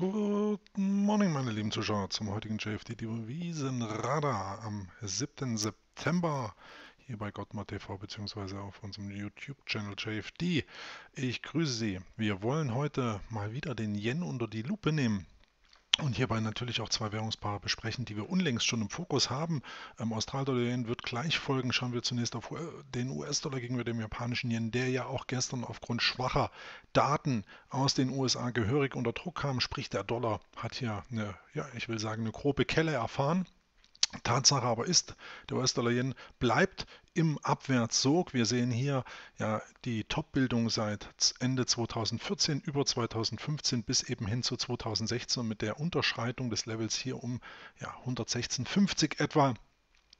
Guten Morgen, meine lieben Zuschauer, zum heutigen JFD Devisenradar am 7. September hier bei Gottmar TV bzw. auf unserem YouTube-Channel JFD. Ich grüße Sie. Wir wollen heute mal wieder den Yen unter die Lupe nehmen. Und hierbei natürlich auch zwei Währungspaare besprechen, die wir unlängst schon im Fokus haben. Ähm, Australdollar Yen wird gleich folgen. Schauen wir zunächst auf den US-Dollar gegenüber dem japanischen Yen, der ja auch gestern aufgrund schwacher Daten aus den USA gehörig unter Druck kam. Sprich, der Dollar hat hier eine, ja, ich will sagen, eine grobe Kelle erfahren. Tatsache aber ist, der US-Dollar-Yen bleibt im Abwärtssog. Wir sehen hier ja die Top-Bildung seit Ende 2014 über 2015 bis eben hin zu 2016 mit der Unterschreitung des Levels hier um ja, 116,50 etwa.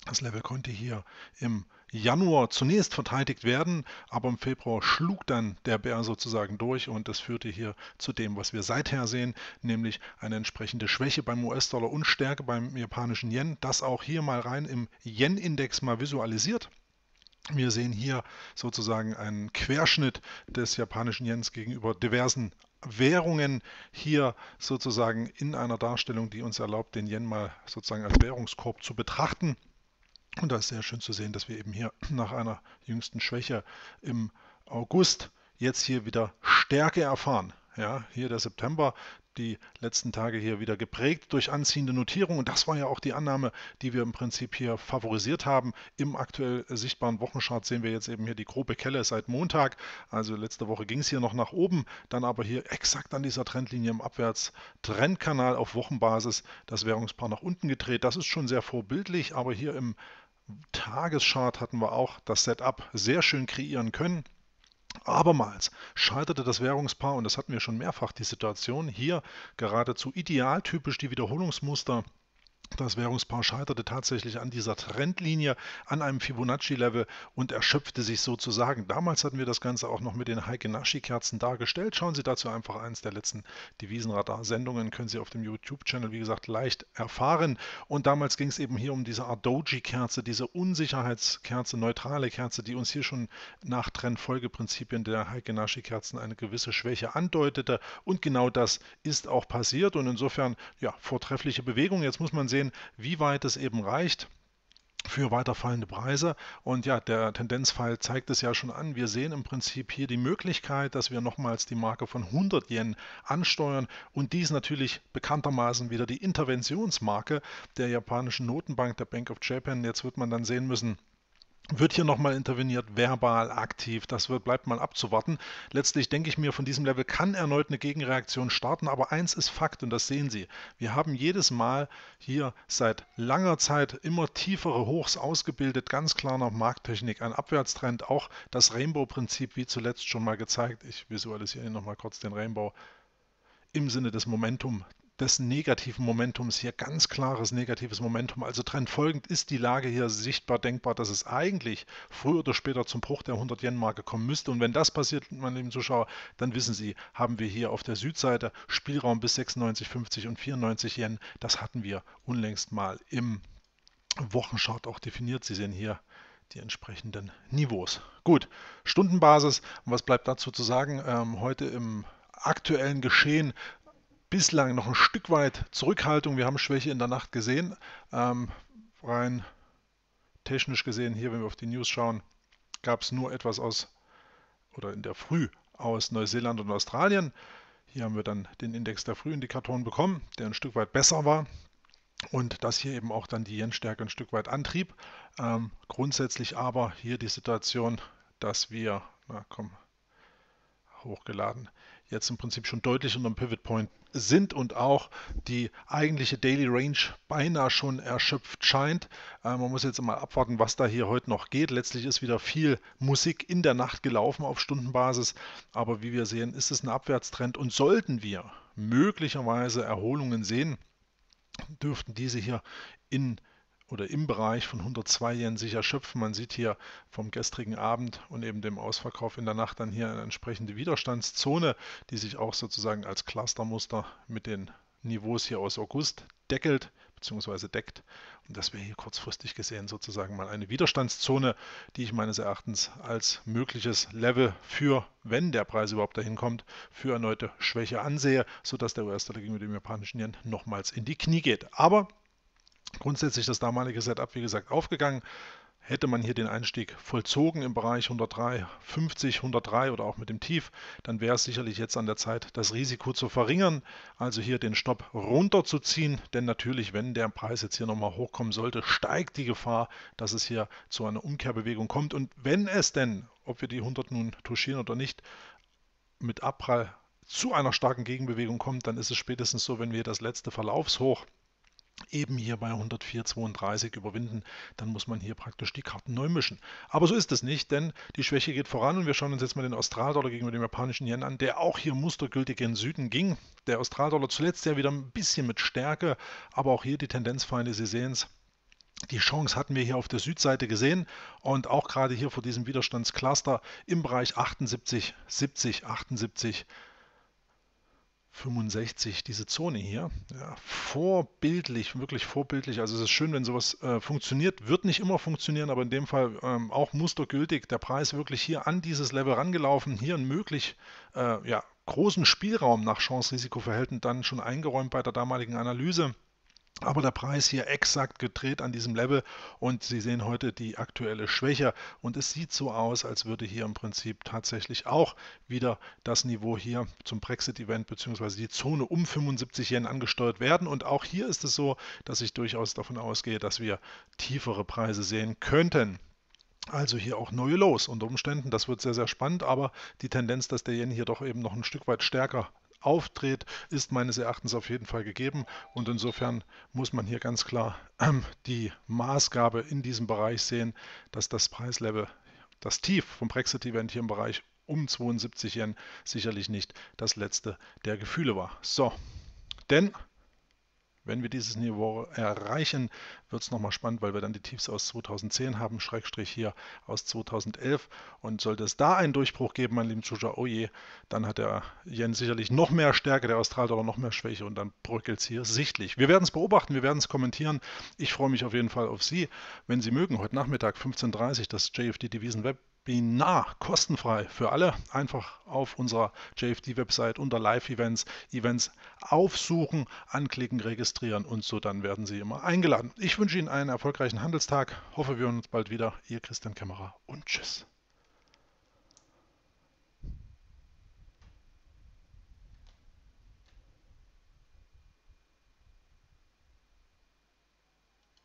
Das Level konnte hier im Januar zunächst verteidigt werden, aber im Februar schlug dann der Bär sozusagen durch und das führte hier zu dem, was wir seither sehen, nämlich eine entsprechende Schwäche beim US-Dollar und Stärke beim japanischen Yen. Das auch hier mal rein im Yen-Index mal visualisiert. Wir sehen hier sozusagen einen Querschnitt des japanischen Yens gegenüber diversen Währungen hier sozusagen in einer Darstellung, die uns erlaubt, den Yen mal sozusagen als Währungskorb zu betrachten. Und da ist sehr schön zu sehen, dass wir eben hier nach einer jüngsten Schwäche im August jetzt hier wieder Stärke erfahren. Ja, hier der September, die letzten Tage hier wieder geprägt durch anziehende Notierungen. Und das war ja auch die Annahme, die wir im Prinzip hier favorisiert haben. Im aktuell sichtbaren Wochenchart sehen wir jetzt eben hier die grobe Kelle seit Montag. Also letzte Woche ging es hier noch nach oben, dann aber hier exakt an dieser Trendlinie im Abwärtstrendkanal auf Wochenbasis das Währungspaar nach unten gedreht. Das ist schon sehr vorbildlich, aber hier im Tageschart hatten wir auch das Setup sehr schön kreieren können. Abermals scheiterte das Währungspaar, und das hatten wir schon mehrfach, die Situation hier geradezu idealtypisch die Wiederholungsmuster das Währungspaar scheiterte tatsächlich an dieser Trendlinie, an einem Fibonacci-Level und erschöpfte sich sozusagen. Damals hatten wir das Ganze auch noch mit den Heike-Nashi-Kerzen dargestellt. Schauen Sie dazu einfach eins der letzten Devisenradar-Sendungen, können Sie auf dem YouTube-Channel, wie gesagt, leicht erfahren. Und damals ging es eben hier um diese Art Doji-Kerze, diese Unsicherheitskerze, neutrale Kerze, die uns hier schon nach Trendfolgeprinzipien der Heike-Nashi-Kerzen eine gewisse Schwäche andeutete. Und genau das ist auch passiert und insofern, ja, vortreffliche Bewegung. Jetzt muss man sehen, sehen, wie weit es eben reicht für weiterfallende Preise. Und ja, der Tendenzpfeil zeigt es ja schon an. Wir sehen im Prinzip hier die Möglichkeit, dass wir nochmals die Marke von 100 Yen ansteuern und dies natürlich bekanntermaßen wieder die Interventionsmarke der japanischen Notenbank, der Bank of Japan. Jetzt wird man dann sehen müssen, wird hier nochmal interveniert, verbal, aktiv, das wird, bleibt mal abzuwarten. Letztlich denke ich mir, von diesem Level kann erneut eine Gegenreaktion starten, aber eins ist Fakt und das sehen Sie. Wir haben jedes Mal hier seit langer Zeit immer tiefere Hochs ausgebildet, ganz klar nach Markttechnik, ein Abwärtstrend, auch das Rainbow-Prinzip, wie zuletzt schon mal gezeigt. Ich visualisiere Ihnen nochmal kurz den Rainbow im Sinne des Momentum des negativen Momentums hier ganz klares negatives Momentum. Also trendfolgend ist die Lage hier sichtbar denkbar, dass es eigentlich früher oder später zum Bruch der 100-Yen-Marke kommen müsste. Und wenn das passiert, meine lieben Zuschauer, dann wissen Sie, haben wir hier auf der Südseite Spielraum bis 96,50 und 94 Yen. Das hatten wir unlängst mal im Wochenchart auch definiert. Sie sehen hier die entsprechenden Niveaus. Gut, Stundenbasis. Und was bleibt dazu zu sagen? Ähm, heute im aktuellen Geschehen bislang noch ein Stück weit Zurückhaltung. Wir haben Schwäche in der Nacht gesehen. Ähm, rein technisch gesehen, hier, wenn wir auf die News schauen, gab es nur etwas aus, oder in der Früh aus Neuseeland und Australien. Hier haben wir dann den Index der Frühindikatoren bekommen, der ein Stück weit besser war. Und das hier eben auch dann die Yen-Stärke ein Stück weit antrieb. Ähm, grundsätzlich aber hier die Situation, dass wir, na komm, hochgeladen, jetzt im Prinzip schon deutlich unter dem Pivot Point sind und auch die eigentliche Daily Range beinahe schon erschöpft scheint. Äh, man muss jetzt mal abwarten, was da hier heute noch geht. Letztlich ist wieder viel Musik in der Nacht gelaufen auf Stundenbasis, aber wie wir sehen, ist es ein Abwärtstrend und sollten wir möglicherweise Erholungen sehen, dürften diese hier in oder im Bereich von 102 Yen sich erschöpfen. Man sieht hier vom gestrigen Abend und eben dem Ausverkauf in der Nacht dann hier eine entsprechende Widerstandszone, die sich auch sozusagen als Clustermuster mit den Niveaus hier aus August deckelt bzw. deckt und dass wir hier kurzfristig gesehen sozusagen mal eine Widerstandszone, die ich meines Erachtens als mögliches Level für, wenn der Preis überhaupt dahin kommt, für erneute Schwäche ansehe, sodass der US-Dollar gegenüber dem japanischen Yen nochmals in die Knie geht. Aber grundsätzlich das damalige Setup, wie gesagt, aufgegangen. Hätte man hier den Einstieg vollzogen im Bereich 103, 50, 103 oder auch mit dem Tief, dann wäre es sicherlich jetzt an der Zeit, das Risiko zu verringern, also hier den Stopp runterzuziehen, denn natürlich, wenn der Preis jetzt hier nochmal hochkommen sollte, steigt die Gefahr, dass es hier zu einer Umkehrbewegung kommt und wenn es denn, ob wir die 100 nun touchieren oder nicht, mit Abprall zu einer starken Gegenbewegung kommt, dann ist es spätestens so, wenn wir das letzte Verlaufshoch eben hier bei 104,32 überwinden, dann muss man hier praktisch die Karten neu mischen. Aber so ist es nicht, denn die Schwäche geht voran und wir schauen uns jetzt mal den Australdollar gegenüber dem japanischen Yen an, der auch hier mustergültig in den Süden ging. Der Australdollar zuletzt ja wieder ein bisschen mit Stärke, aber auch hier die Tendenzfeinde, Sie sehen es, die Chance hatten wir hier auf der Südseite gesehen und auch gerade hier vor diesem Widerstandscluster im Bereich 78, 70, 78 65, diese Zone hier. Ja, vorbildlich, wirklich vorbildlich. Also es ist schön, wenn sowas äh, funktioniert. Wird nicht immer funktionieren, aber in dem Fall ähm, auch mustergültig. Der Preis wirklich hier an dieses Level rangelaufen. Hier einen möglich äh, ja, großen Spielraum nach Chance-Risiko-Verhältnis dann schon eingeräumt bei der damaligen Analyse. Aber der Preis hier exakt gedreht an diesem Level und Sie sehen heute die aktuelle Schwäche und es sieht so aus, als würde hier im Prinzip tatsächlich auch wieder das Niveau hier zum Brexit-Event bzw. die Zone um 75 Yen angesteuert werden und auch hier ist es so, dass ich durchaus davon ausgehe, dass wir tiefere Preise sehen könnten. Also hier auch neue Los unter Umständen. Das wird sehr, sehr spannend, aber die Tendenz, dass der Yen hier doch eben noch ein Stück weit stärker auftritt, ist meines Erachtens auf jeden Fall gegeben. Und insofern muss man hier ganz klar ähm, die Maßgabe in diesem Bereich sehen, dass das Preislevel, das Tief vom Brexit-Event hier im Bereich um 72 Yen sicherlich nicht das letzte der Gefühle war. So, denn wenn wir dieses Niveau erreichen, wird es nochmal spannend, weil wir dann die Tiefs aus 2010 haben, Schrägstrich hier aus 2011. Und sollte es da einen Durchbruch geben, mein lieben Zuschauer, oh je, dann hat der Yen sicherlich noch mehr Stärke, der Australdollar noch mehr Schwäche und dann bröckelt es hier sichtlich. Wir werden es beobachten, wir werden es kommentieren. Ich freue mich auf jeden Fall auf Sie. Wenn Sie mögen, heute Nachmittag 15.30 Uhr das JFD Devisen Web Webinar kostenfrei für alle. Einfach auf unserer JFD-Website unter Live-Events, Events aufsuchen, anklicken, registrieren und so dann werden Sie immer eingeladen. Ich wünsche Ihnen einen erfolgreichen Handelstag. Hoffe, wir hören uns bald wieder. Ihr Christian Kämmerer und tschüss.